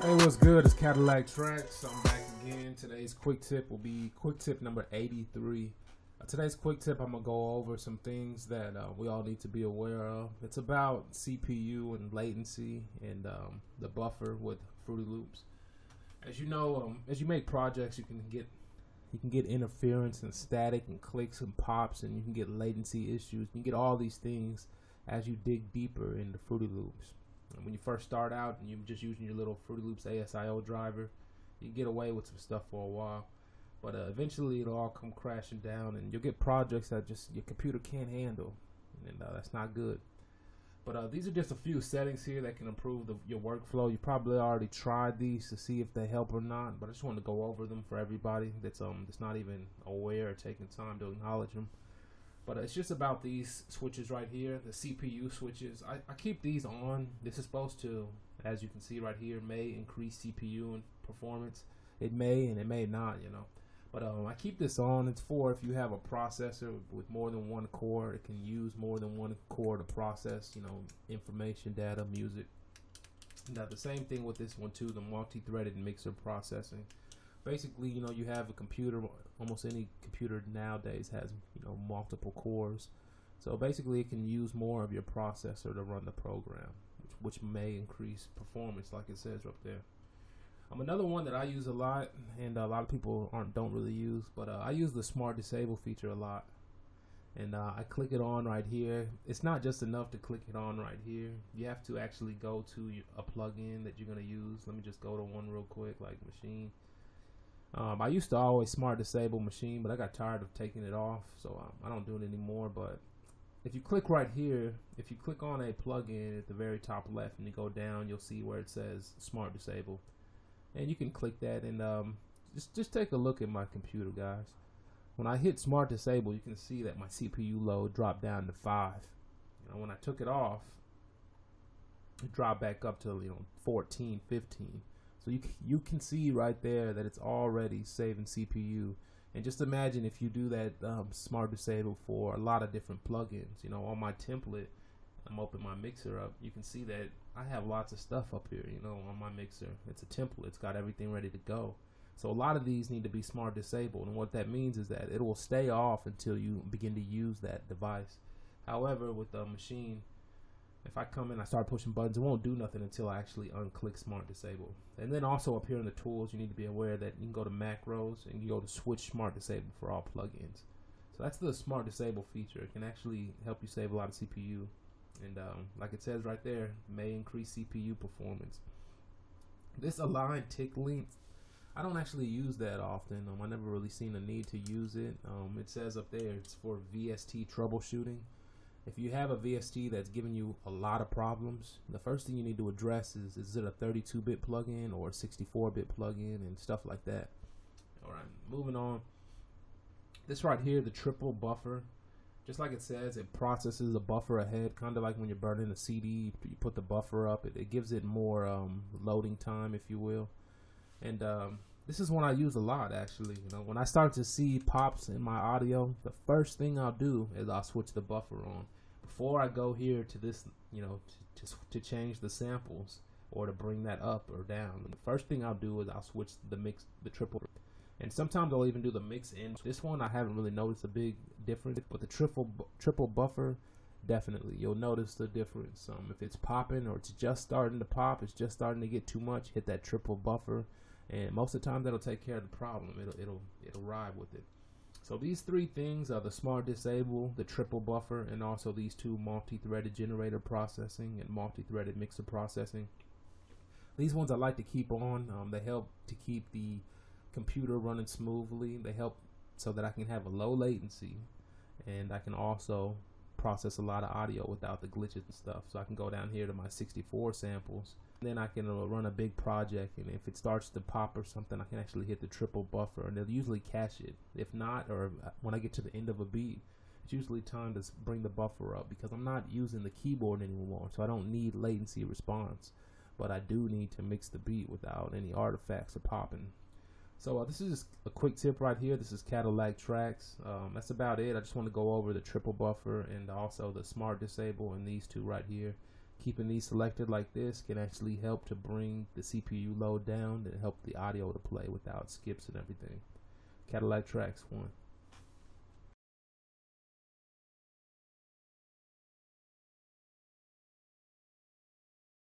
Cadillak Trackz. I'm back again. Today's quick tip will be quick tip number 83. Uh, today's quick tip, I'm going to go over some things that uh, we all need to be aware of. It's about CPU and latency and um, the buffer with Fruity Loops. As you know, um, as you make projects, you can get you can get interference and static and clicks and pops, and you can get latency issues. You can get all these things as you dig deeper into Fruity Loops. And when you first start out and you're just using your little Fruity Loops ASIO driver, you get away with some stuff for a while. But uh, eventually it'll all come crashing down and you'll get projects that just your computer can't handle. And uh, that's not good. But uh, these are just a few settings here that can improve the, your workflow. You probably already tried these to see if they help or not, but I just wanted to go over them for everybody that's um that's not even aware or taking time to acknowledge them. But it's just about these switches right here, the CPU switches. I, I keep these on. This is supposed to, as you can see right here, may increase CPU and performance. It may and it may not, you know. But um, I keep this on. It's for if you have a processor with more than one core, it can use more than one core to process, you know, information, data, music. Now the same thing with this one too, the multi-threaded mixer processing. Basically, you know, you have a computer. Almost any computer nowadays has, you know, multiple cores. So basically, it can use more of your processor to run the program, which, which may increase performance, like it says up there. Um, another one that I use a lot, and a lot of people aren't don't really use, but uh, I use the Smart Disable feature a lot. And uh, I click it on right here. It's not just enough to click it on right here. You have to actually go to a plugin that you're gonna use. Let me just go to one real quick, like Maschine. Um, I used to always Smart Disable Maschine, but I got tired of taking it off, so um, I don't do it anymore. But if you click right here, if you click on a plugin at the very top left and you go down, you'll see where it says Smart Disable. And you can click that and um, just just take a look at my computer guys. When I hit smart disable you can see that my CPU load dropped down to 5 you know when I took it off it dropped back up to you know 14 15 so you you can see right there that it's already saving CPU and just imagine if you do that um, smart disable for a lot of different plugins you know on my template I'm opening my mixer up, you can see that I have lots of stuff up here, you know, on my mixer. It's a template. It's got everything ready to go. So a lot of these need to be smart disabled. And what that means is that it will stay off until you begin to use that device. However, with the Maschine, if I come in, I start pushing buttons, it won't do nothing until I actually unclick smart disable. And then also up here in the tools, you need to be aware that you can go to macros and you go to switch smart disable for all plugins. So that's the smart disable feature. It can actually help you save a lot of CPU and um, like it says right there, may increase CPU performance. This align tick length, I don't actually use that often. Um, I never really seen a need to use it. Um, it says up there it's for VST troubleshooting. If you have a VST that's giving you a lot of problems, the first thing you need to address is is it a 32-bit plugin or a 64-bit plugin and stuff like that. All right, moving on. This right here, the triple buffer just like it says, it processes a buffer ahead, kind of like when you're burning a CD, you put the buffer up. It, it gives it more um, loading time, if you will. And um, this is one I use a lot, actually. You know, when I start to see pops in my audio, the first thing I'll do is I'll switch the buffer on before I go here to this, you know, to, to, to change the samples or to bring that up or down. The first thing I'll do is I'll switch the mix, the triple and sometimes I'll even do the mix in. This one I haven't really noticed a big difference, but the triple triple buffer definitely you'll notice the difference. Um, if it's popping or it's just starting to pop, it's just starting to get too much. Hit that triple buffer, and most of the time that'll take care of the problem. It'll it'll it'll ride with it. So these three things are the smart disable, the triple buffer, and also these two multi-threaded generator processing and multi-threaded mixer processing. These ones I like to keep on. Um, they help to keep the computer running smoothly. They help so that I can have a low latency and I can also process a lot of audio without the glitches and stuff. So I can go down here to my 64 samples. Then I can uh, run a big project and if it starts to pop or something, I can actually hit the triple buffer and it'll usually cache it. If not, or uh, when I get to the end of a beat, it's usually time to bring the buffer up because I'm not using the keyboard anymore. So I don't need latency response, but I do need to mix the beat without any artifacts or popping. So uh, this is just a quick tip right here. This is Cadillak Trackz. Um, that's about it. I just want to go over the triple buffer and also the smart disable and these two right here. Keeping these selected like this can actually help to bring the CPU load down and help the audio to play without skips and everything. Cadillak Trackz one.